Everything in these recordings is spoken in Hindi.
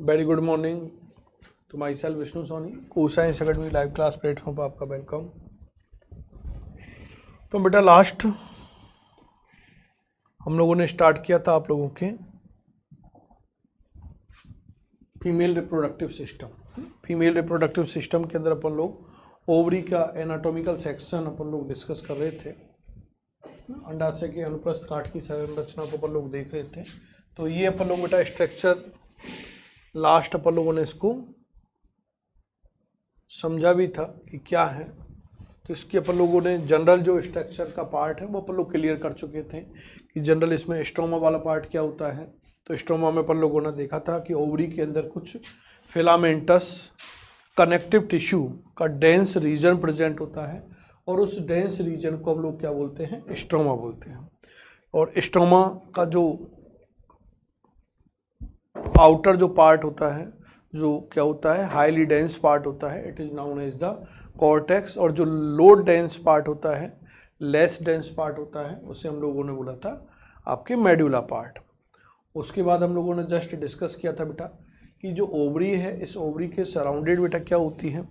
Very good morning to myself Vishnu Soni को science academy live class platform पर आपका वेलकम तो बेटा लास्ट हम लोगों ने स्टार्ट किया था आप लोगों के female reproductive system female reproductive system के अंदर अपन लोग ओवरी का एनाटॉमिकल सेक्शन अपन लोग डिस्कस कर रहे थे। अंडाशय के अनुप्रस्थ काट की संरचना को अपन लोग देख रहे थे। तो ये अपन लोग बेटा स्ट्रक्चर लास्ट अपन लोगों ने इसको समझा भी था कि क्या है। तो इसकी अपन लोगों ने जनरल जो स्ट्रक्चर का पार्ट है, वो अपन लोग क्लियर कर चुके थे कि जनरल इसमें स्ट्रोमा वाला पार्ट क्या होता है। तो स्ट्रोमा में अपन लोगों ने देखा था कि ओवरी के अंदर कुछ फिलामेंटस, कनेक्टिव टिश्यू का डेंस रीजन प्रेजेंट होता है और उस डेंस रीजन को हम लोग क्या बोलते हैं? स्ट्रोमा बोलते हैं। और स्ट्रोमा का जो आउटर जो पार्ट होता है, जो क्या होता है हाईली डेंस पार्ट होता है it is known as the cortex और जो लो डेंस पार्ट होता है लेस डेंस पार्ट होता है, उसे हम लोगों ने बोला था आपके मेड्यूला पार्ट उसके बाद हम लोगों ने जस्ट डिस्कस किया था बेटा कि जो ओवरी है, इस ओवरी के सराउंडेड बेटा क्या होती है?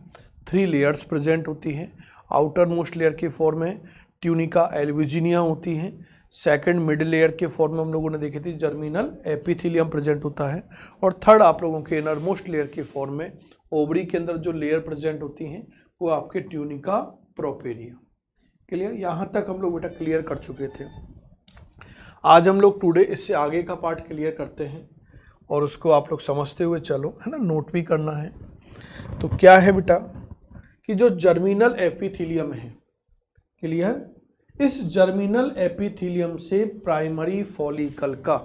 थ्री लेयर्स प्रेजेंट होती हैं. आउटर मोस्ट लेयर के फॉर्म में ट्यूनिका एलविजिनिया होती हैं. सेकंड मिडिल लेयर के फॉर्म में हम लोगों ने देखी थी जर्मिनल एपिथीलियम प्रेजेंट होता है और थर्ड आप लोगों के इनर मोस्ट लेयर के फॉर्म में ओवरी के अंदर जो लेयर प्रेजेंट होती हैं, वो आपके ट्यूनिका प्रोपेरिया क्लियर यहाँ तक हम लोग बेटा क्लियर कर चुके थे। आज हम लोग टुडे इससे आगे का पार्ट क्लियर करते हैं और उसको आप लोग समझते हुए चलो, है ना? नोट भी करना है। तो क्या है बेटा? कि जो जर्मिनल एपिथीलियम है क्लियर इस जर्मिनल एपिथीलियम से प्राइमरी फॉलिकल का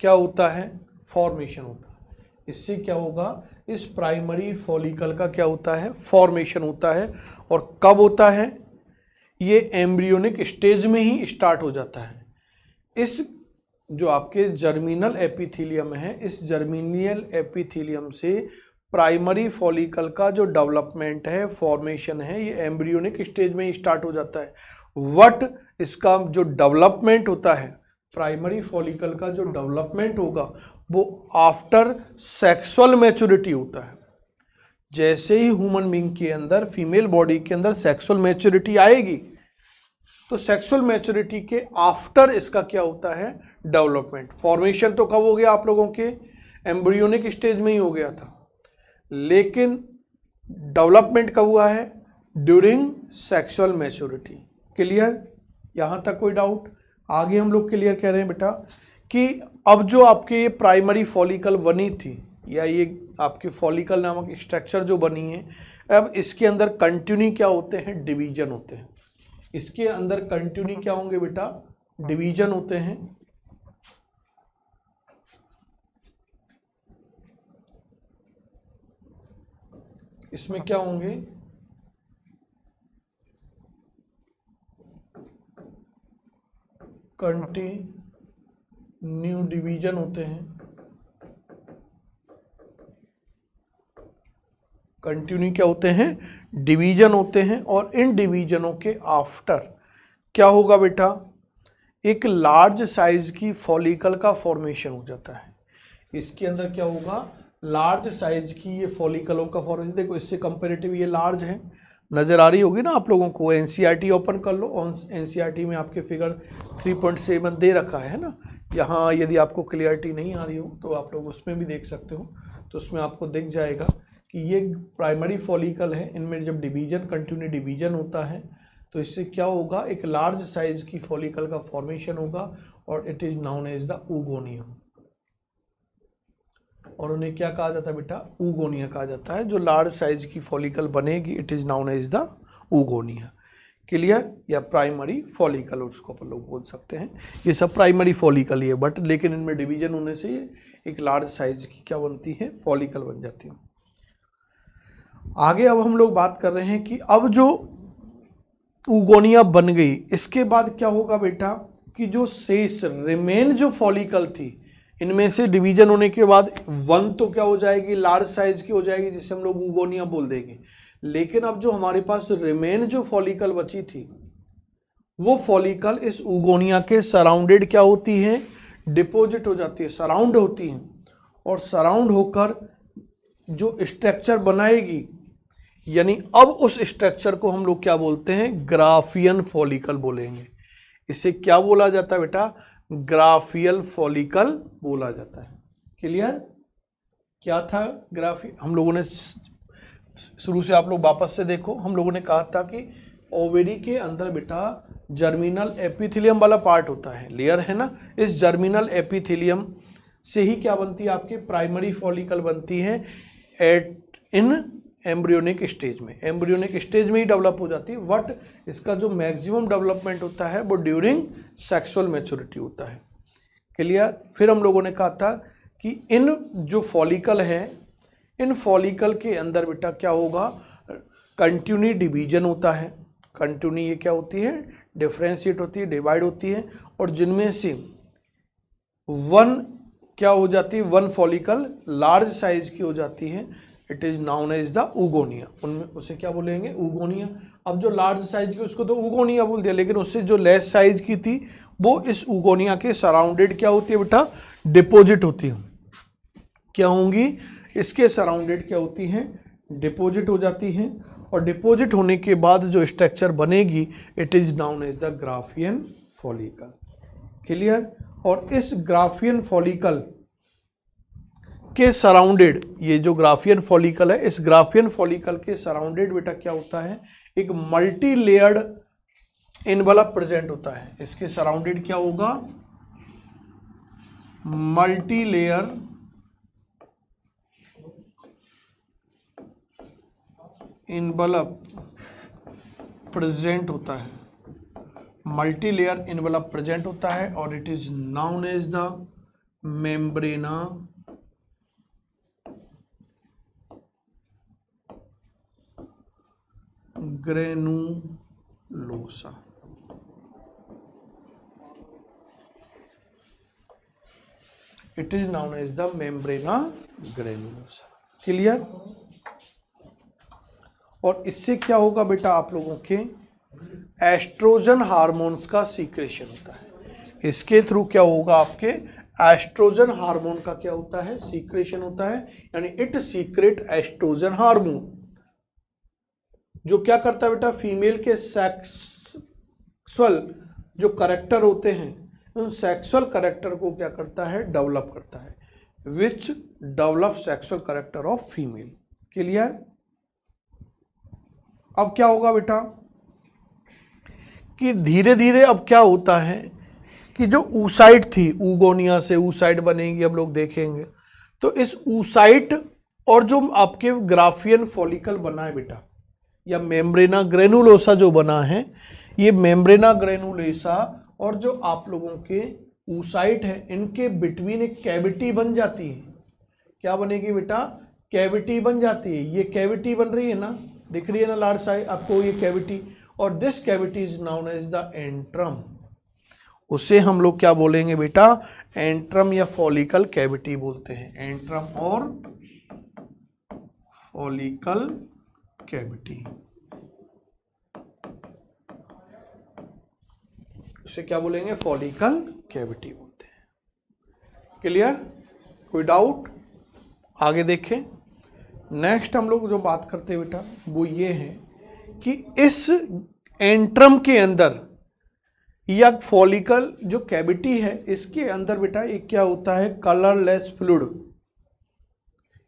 क्या होता है? फॉर्मेशन होता है। इससे क्या होगा? इस प्राइमरी फॉलिकल का क्या होता है? फॉर्मेशन होता है। और कब होता है? ये एम्ब्रियोनिक स्टेज में ही स्टार्ट हो जाता है। इस जो आपके जर्मिनल एपिथीलियम है, इस जर्मिनियल एपिथीलियम से प्राइमरी फॉलिकल का जो डेवलपमेंट है, फॉर्मेशन है, ये एम्ब्रियोनिक स्टेज में ही स्टार्ट हो जाता है। वट इसका जो डेवलपमेंट होता है प्राइमरी फॉलिकल का जो डेवलपमेंट होगा, वो आफ्टर सेक्सुअल मैच्योरिटी होता है। जैसे ही ह्यूमन बींग के अंदर फीमेल बॉडी के अंदर सेक्सुअल मैच्योरिटी आएगी तो सेक्सुअल मैच्योरिटी के आफ्टर इसका क्या होता है? डेवलपमेंट फॉर्मेशन तो कब हो गया आप लोगों के? एम्ब्रियोनिक स्टेज में ही हो गया था। लेकिन डेवलपमेंट कब हुआ है? During sexual maturity clear? यहाँ तक कोई डाउट आगे हम लोग क्लियर कह रहे हैं बेटा कि अब जो आपके ये प्राइमरी फॉलिकल बनी थी, या ये आपके फॉलिकल नामक स्ट्रक्चर जो बनी है, अब इसके अंदर कंटिन्यू क्या होते हैं? डिवीज़न होते हैं। इसके अंदर कंटिन्यू क्या होंगे बेटा? डिवीज़न होते हैं। इसमें क्या होंगे? कंटिन्यू डिवीज़न होते हैं। कंटिन्यू क्या होते हैं? डिवीज़न होते हैं और इन डिवीजनों के आफ्टर क्या होगा बेटा? एक लार्ज साइज़ की फॉलिकल का फॉर्मेशन हो जाता है। इसके अंदर क्या होगा? लार्ज साइज़ की ये फॉलिकलों का फॉर्मेशन, देखो इससे कंपेरेटिव ये लार्ज है। नज़र आ रही होगी ना आप लोगों को। एन ओपन कर लो। एन में आपके फिगर 3.7 दे रखा है ना? यहाँ यदि आपको क्लियरिटी नहीं आ रही हो तो आप लोग उसमें भी देख सकते हो। तो उसमें आपको दिख जाएगा कि ये प्राइमरी फॉलिकल है। इनमें जब डिवीज़न कंटिन्यू डिवीज़न होता है तो इससे क्या होगा? एक लार्ज साइज़ की फॉलिकल का फॉर्मेशन होगा और it is known as the oogonium और उन्हें क्या कहा जाता है बेटा? ऊगोनिया कहा जाता है, जो लार्ज साइज़ की फॉलिकल बनेगी it is known as the oogonia. Clear या प्राइमरी फॉलिकल उसको अपन लोग बोल सकते हैं। ये सब प्राइमरी फॉलिकल ही है बट लेकिन इनमें डिवीज़न होने से एक लार्ज साइज़ की क्या बनती है? फॉलिकल बन जाती है। आगे अब हम लोग बात कर रहे हैं कि अब जो उगोनिया बन गई, इसके बाद क्या होगा बेटा? कि जो शेष रिमेन जो फॉलिकल थी इनमें से डिवीज़न होने के बाद वन तो क्या हो जाएगी लार्ज साइज़ की हो जाएगी, जिसे हम लोग उगोनिया बोल देंगे। लेकिन अब जो हमारे पास रिमेन जो फॉलिकल बची थी, वो फॉलिकल इस उगोनिया के सराउंडेड क्या होती है? डिपोजिट हो जाती है सराउंड होती है। और सराउंड होकर जो स्ट्रक्चर बनाएगी, यानी अब उस स्ट्रक्चर को हम लोग क्या बोलते हैं? ग्राफियन फॉलिकल बोलेंगे। इसे क्या बोला जाता है बेटा? ग्राफियल फॉलिकल बोला जाता है। क्लियर क्या था ग्राफी? हम लोगों ने शुरू से आप लोग वापस से देखो। हम लोगों ने कहा था कि ओवेरी के अंदर बेटा जर्मिनल एपिथेलियम वाला पार्ट होता है। लेयर है ना? इस जर्मिनल एपिथेलियम से ही क्या बनती है? आपकी प्राइमरी फॉलिकल बनती है। एट इन एम्ब्रियोनिक स्टेज में। एम्ब्रियोनिक स्टेज में ही डेवलप हो जाती है बट इसका जो मैक्सिमम डेवलपमेंट होता है, वो ड्यूरिंग सेक्सुअल मैच्योरिटी होता है। क्लियर फिर हम लोगों ने कहा था कि इन जो फॉलिकल हैं, इन फॉलिकल के अंदर बेटा क्या होगा? कंटिन्यू डिवीज़न होता है। कंटिन्यू ये क्या होती है? डिफ्रेंशिएट होती है डिवाइड होती है, और जिनमें से वन क्या हो जाती है? वन फॉलिकल लार्ज साइज़ की हो जाती है। It is known as the oogonia उनमें उसे क्या बोलेंगे? उगोनिया अब जो लार्ज साइज़ की, उसको तो उगोनिया बोल दिया, लेकिन उससे जो लेस साइज़ की थी, वो इस उगोनिया के सराउंडेड क्या होती है बेटा? डिपोजिट होती है। क्या होंगी? इसके सराउंडेड क्या होती हैं? डिपोजिट हो जाती हैं। और डिपोजिट होने के बाद जो स्ट्रक्चर बनेगी it is known as the graafian follicle clear और इस ग्राफियन फॉलिकल के सराउंडेड ये जो ग्राफियन फॉलिकल है, इस ग्राफियन फॉलिकल के सराउंडेड बेटा क्या होता है? एक मल्टी लेयर्ड इनवलप प्रेजेंट होता है। इसके सराउंडेड क्या होगा? मल्टी लेयर इनवलप प्रेजेंट होता है। मल्टी लेयर इनवलप प्रेजेंट होता है और it is known as the membrana granulosa it is known as the membrana granulosa clear और इससे क्या होगा बेटा आप लोगों के? एस्ट्रोजन हार्मोन्स का सीक्रेशन होता है। इसके थ्रू क्या होगा आपके? एस्ट्रोजन हार्मोन का क्या होता है? सीक्रेशन होता है। यानी इट सीक्रेट एस्ट्रोजन हार्मोन जो क्या करता है बेटा? फीमेल के सेक्सुअल जो करेक्टर होते हैं, उन सेक्सुअल करेक्टर को क्या करता है? डेवलप करता है। Which develop sexual character of female clear अब क्या होगा बेटा? कि धीरे धीरे अब क्या होता है कि जो ऊसाइट थी ऊगोनिया से ऊसाइट बनेगी हम लोग देखेंगे। तो इस ऊसाइट और जो आपके ग्राफियन फॉलिकल बना है बेटा या मेम्ब्रेना ग्रेनुलोसा जो बना है, ये मेम्ब्रेना ग्रेनुलेसा और जो आप लोगों के ऊसाइट है, इनके बिटवीन एक कैविटी बन जाती है। क्या बनेगी बेटा? कैविटी बन जाती है। ये कैविटी बन रही है ना? दिख रही है ना लार्ज साइज़? आपको ये कैविटी और this cavity is known as the antrum उसे हम लोग क्या बोलेंगे बेटा? एंट्रम या फॉलिकल कैविटी बोलते हैं। एंट्रम और फॉलिकल कैविटी इसे क्या बोलेंगे? फॉलिकल कैविटी बोलते हैं। क्लियर कोई डाउट आगे देखें। नेक्स्ट हम लोग जो बात करते हैं बेटा, वो ये है कि इस एंट्रम के अंदर या फॉलिकल जो कैविटी है, इसके अंदर बेटा एक क्या होता है? कलरलेस फ्लूड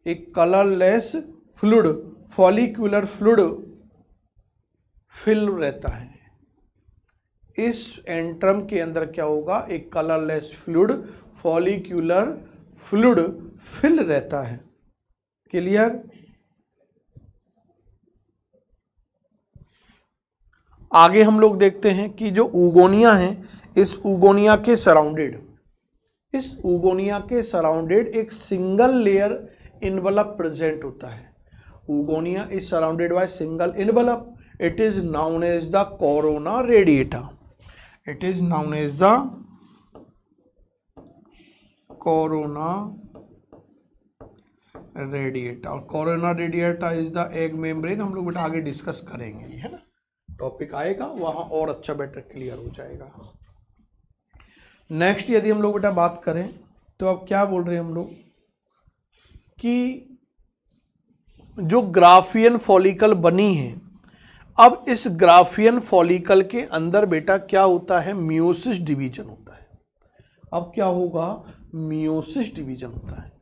एक colourless fluid follicular fluid fill रहता है। इस एंट्रम के अंदर क्या होगा? एक colourless fluid follicular fluid fill रहता है। क्लियर आगे हम लोग देखते हैं कि जो उगोनिया है, इस उगोनिया के सराउंडेड इस उगोनिया के सराउंडेड एक सिंगल लेयर इनवलप प्रेजेंट होता है। Oogonia is surrounded by single envelope. It is known as the corona radiata. It is known as the corona radiata और corona radiata is the egg membrane हम लोग बेटा आगे डिस्कस करेंगे, है ना? टॉपिक आएगा, वहाँ और अच्छा बेटर क्लियर हो जाएगा। नेक्स्ट यदि हम लोग बेटा बात करें तो अब क्या बोल रहे हैं हम लोग? कि जो ग्राफियन फॉलिकल बनी है अब इस ग्राफियन फॉलिकल के अंदर बेटा क्या होता है? मियोसिस डिवीज़न होता है। अब क्या होगा? मियोसिस डिवीज़न होता है।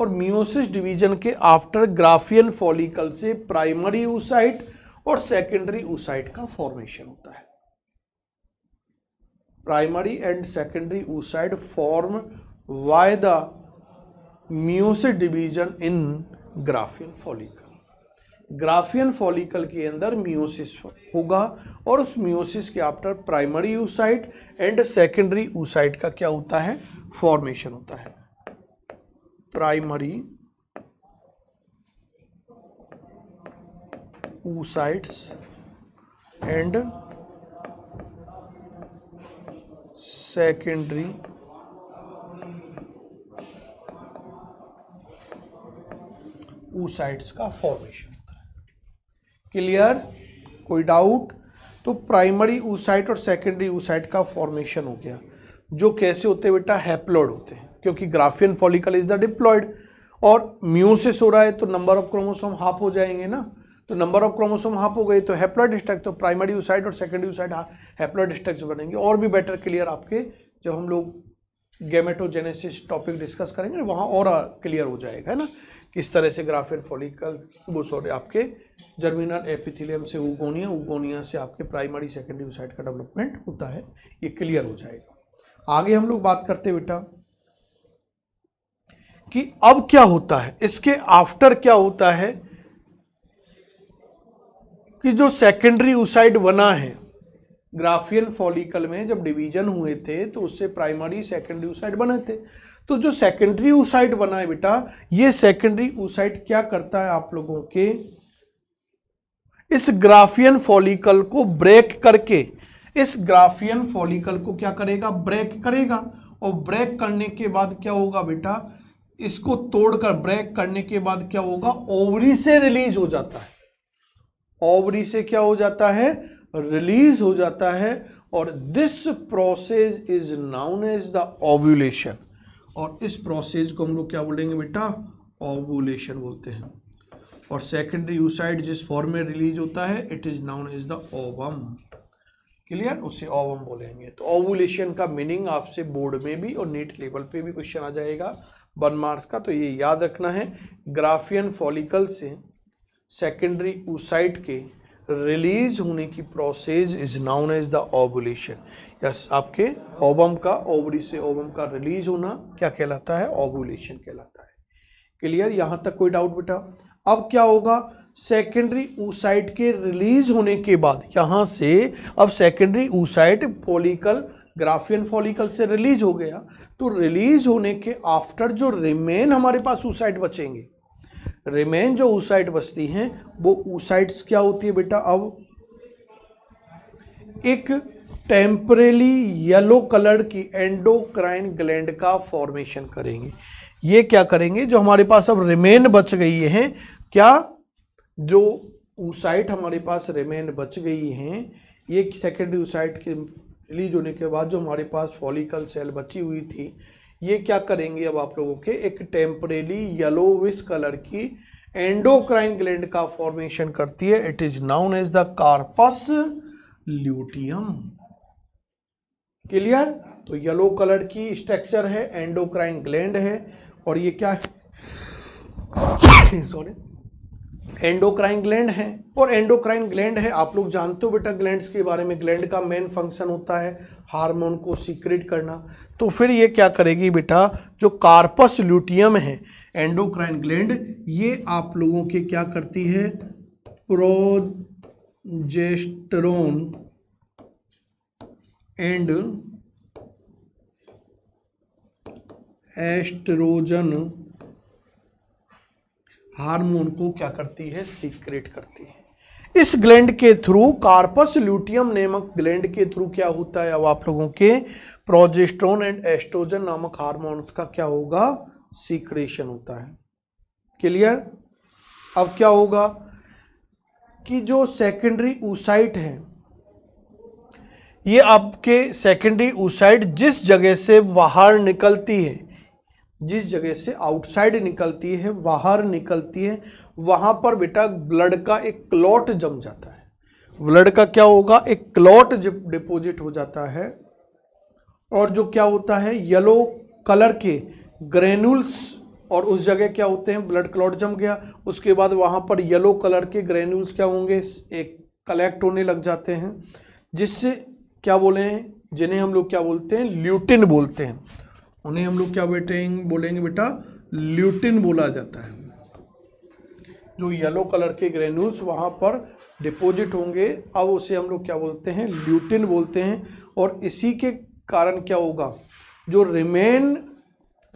और मियोसिस डिवीज़न के आफ्टर ग्राफियन फॉलिकल से प्राइमरी ऊसाइट और सेकेंडरी ऊसाइट का फॉर्मेशन होता है। Primary and secondary oocyte form by the meiosis division in graafian follicle. Graafian follicle के अंदर मियोसिस होगा और उस मियोसिस के after primary oocyte and secondary oocyte का क्या होता है? फॉर्मेशन होता है। Primary oocytes and secondary oocytes का फॉर्मेशन क्लियर? कोई डाउट तो प्राइमरी ऊसाइट और सेकेंडरी ऊसाइट का फॉर्मेशन हो गया, जो कैसे होते हैं बेटा? हैप्लॉयड होते हैं, क्योंकि graafian follicle is the diploid और म्यूसिस हो रहा है तो नंबर ऑफ़ क्रोमोसोम हाफ़ हो जाएँगे ना? तो नंबर ऑफ़ क्रोमोसोम हाफ़ हो गए तो हैप्लॉयड स्ट्रक्चर तो प्राइमरी यूसाइड और सेकेंडरी यूसाइड हैप्लॉइड स्ट्रक्चर बनेंगे। और भी बेटर क्लियर आपके, जब हम लोग गेमेटोजेनेसिस टॉपिक डिस्कस करेंगे, वहाँ और क्लियर हो जाएगा, है ना? किस तरह से ग्राफियन फॉलिकल वो सॉरी आपके जर्मिनल एपिथिलियम से उगोनिया उगोनिया से आपके प्राइमरी सेकेंडरी यूसाइड का डेवलपमेंट होता है, ये क्लियर हो जाएगा। आगे हम लोग बात करते बेटा, कि अब क्या होता है, इसके आफ्टर क्या होता है, कि जो सेकेंडरी ऊसाइड बना है ग्राफियन फॉलिकल में जब डिवीज़न हुए थे तो उससे प्राइमरी, सेकेंडरी ऊसाइड बने थे। तो जो सेकेंडरी ऊसाइड बना है बेटा, ये सेकेंडरी ऊसाइड क्या करता है आप लोगों के? इस ग्राफियन फॉलिकल को ब्रेक करके, इस ग्राफियन फॉलिकल को क्या करेगा? ब्रेक करेगा। और ब्रेक करने के बाद क्या होगा बेटा? इसको तोड़कर ब्रेक करने के बाद क्या होगा? ओवरी से रिलीज़ हो जाता है। ओवरी से क्या हो जाता है? रिलीज़ हो जाता है और this process is known as the ovulation और इस प्रोसेस को हम लोग क्या बोलेंगे बेटा? ओवुलेशन बोलते हैं। और सेकेंडरी यूसाइड जिस फॉर्म में रिलीज़ होता है it is known as the ovum clear उसे ओवम बोलेंगे। तो ओवुलेशन का मीनिंग आपसे बोर्ड में भी और नीट लेवल पे भी क्वेश्चन आ जाएगा वन मार्क्स का। तो ये याद रखना है। ग्राफियन फॉलिकल से सेकेंडरी ऊसाइट के रिलीज़ होने की process is known as the ovulation. Yes, आपके ओबम का ओवरी से ओबम का रिलीज़ होना क्या कहलाता है? ओबुलेशन कहलाता है। क्लियर? यहाँ तक कोई डाउट बेटा? अब क्या होगा? सेकेंडरी ऊसाइट के रिलीज़ होने के बाद, यहाँ से अब secondary oocyte follicle Graafian follicle से रिलीज़ हो गया। तो रिलीज़ होने के आफ्टर जो रिमेन हमारे पास ऊसाइट बचेंगे। रिमेन जो ऊसाइट बचती हैं, वो ऊसाइट्स क्या होती है बेटा अब? एक टेम्परेली येलो कलर की एंडोक्राइन ग्लैंड का फॉर्मेशन करेंगे। ये क्या करेंगे? जो हमारे पास अब रिमेन बच गई हैं, क्या जो ऊसाइट हमारे पास रिमेन बच गई हैं, ये सेकेंडरी ऊसाइट के रिलीज़ होने के बाद जो हमारे पास फॉलिकल सेल बची हुई थी ये क्या करेंगे अब आप लोगों के? एक टेम्परेली येलो विस कलर की एंडोक्राइन ग्लैंड का फॉर्मेशन करती है। It is known as the corpus luteum clear तो येलो कलर की स्ट्रक्चर है एंडोक्राइन ग्लैंड है, और ये क्या है? सॉरी एंडोक्राइन ग्लैंड है। और एंडोक्राइन ग्लैंड है, आप लोग जानते हो बेटा ग्लैंड्स के बारे में ग्लैंड का मेन फ़ंक्शन होता है हार्मोन को सीक्रेट करना। तो फिर ये क्या करेगी बेटा, जो कार्पस ल्यूटियम है एंडोक्राइन ग्लैंड ये आप लोगों के क्या करती है प्रोजेस्टरोन एंड एस्ट्रोजन हार्मोन को क्या करती है? सीक्रेट करती है। इस ग्लैंड के थ्रू कार्पस ल्यूटियम नामक ग्लैंड के थ्रू क्या होता है? अब आप लोगों के प्रोजेस्ट्रोन एंड एस्ट्रोजन नामक हार्मोन्स का क्या होगा? सीक्रेशन होता है। क्लियर अब क्या होगा? कि जो सेकेंडरी ऊसाइट है, ये आपके सेकेंडरी ऊसाइट जिस जगह से बाहर निकलती है जिस जगह से आउटसाइड निकलती है, बाहर निकलती है, वहाँ पर बेटा ब्लड का एक क्लॉट जम जाता है। ब्लड का क्या होगा? एक क्लॉट डिपोजिट हो जाता है, और जो क्या होता है? येलो कलर के ग्रेनुल्स और उस जगह क्या होते हैं? ब्लड क्लॉट जम गया। उसके बाद वहाँ पर येलो कलर के ग्रेन्यूल्स क्या होंगे? एक कलेक्ट होने लग जाते हैं, जिससे क्या बोले हैं? जिन्हें हम लोग क्या बोलते हैं? ल्यूटिन बोलते हैं। उन्हें हम लोग क्या बेटे बोलेंगे बेटा, ल्यूटिन बोला जाता है। जो येलो कलर के ग्रेन्यूल्स वहाँ पर डिपॉजिट होंगे, अब उसे हम लोग क्या बोलते हैं, ल्यूटिन बोलते हैं। और इसी के कारण क्या होगा, जो रिमेन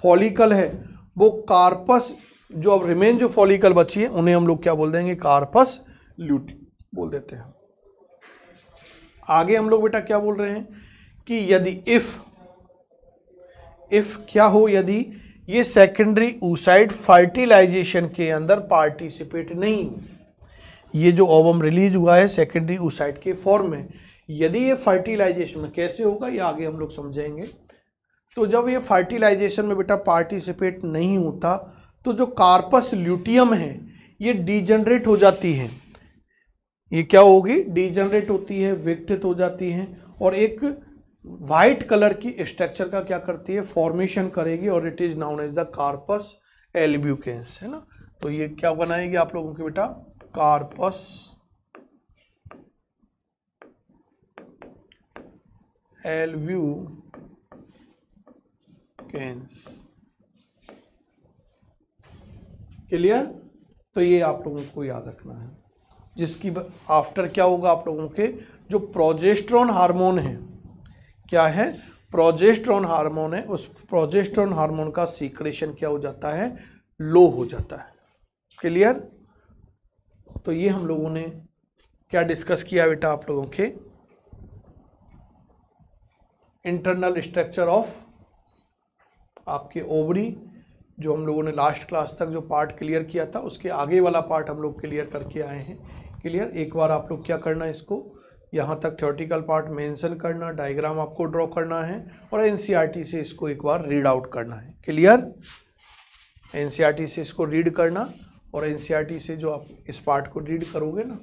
फॉलिकल है, वो कार्पस जो अब रिमेन जो फॉलिकल बची है, उन्हें हम लोग क्या बोल देंगे कार्पस ल्यूटिन बोल देते हैं। आगे हम लोग बेटा क्या बोल रहे हैं, कि यदि इफ़ इफ़ क्या हो यदि ये सेकेंडरी ऊसाइड फर्टिलाइजेशन के अंदर पार्टिसिपेट नहीं ये जो ओवम रिलीज़ हुआ है सेकेंडरी ऊसाइड के फॉर्म में, यदि ये फर्टिलाइजेशन में कैसे होगा, ये आगे हम लोग समझेंगे। तो जब ये फर्टिलाइजेशन में बेटा पार्टिसिपेट नहीं होता तो जो कार्पस ल्यूटियम है, ये डीजनरेट हो जाती है। ये क्या होगी? डीजनरेट होती है विकटित हो जाती है और एक वाइट कलर की स्ट्रक्चर का क्या करती है? फॉर्मेशन करेगी और it is known as the corpus albicans है ना? तो ये क्या बनाएगी आप लोगों के बेटा? कार्पस एलव्यू कैंस क्लियर तो ये आप लोगों को याद रखना है। जिसकी आफ्टर क्या होगा आप लोगों के? जो प्रोजेस्ट्रॉन हार्मोन है क्या है? प्रोजेस्ट्रॉन हार्मोन है। उस प्रोजेस्ट्रॉन हार्मोन का सीक्रेशन क्या हो जाता है? लो हो जाता है। क्लियर तो ये हम लोगों ने क्या डिस्कस किया बेटा आप लोगों के? इंटरनल स्ट्रक्चर ऑफ़ आपके ओवरी जो हम लोगों ने लास्ट क्लास तक जो पार्ट क्लियर किया था, उसके आगे वाला पार्ट हम लोग क्लियर करके आए हैं। क्लियर एक बार आप लोग क्या करना है इसको? यहाँ तक थ्योरेटिकल पार्ट मेंशन करना डायग्राम आपको ड्रॉ करना है और एन e से इसको एक बार रीड आउट करना है। क्लियर एन e से इसको रीड करना और एन e से जो आप इस पार्ट को रीड करोगे ना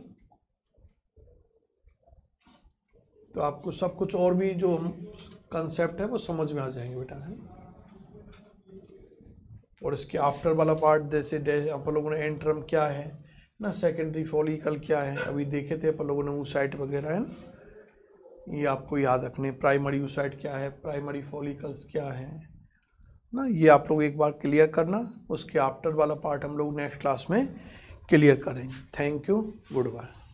तो आपको सब कुछ और भी जो कंसेप्ट है वो समझ में आ जाएँगे बेटा, है और इसके आफ्टर वाला पार्ट जैसे अपन लोगों ने एंड क्या है ना सेकेंडरी फॉलिकल क्या है? अभी देखे थे अपन लोगों ने वो साइट वगैरह, है ना? ये आपको याद रखने प्राइमरी साइट क्या है? प्राइमरी फॉलिकल्स क्या है? ना, ये आप लोग एक बार क्लियर करना, उसके आफ्टर वाला पार्ट हम लोग नेक्स्ट क्लास में क्लियर करेंगे। Thank you goodbye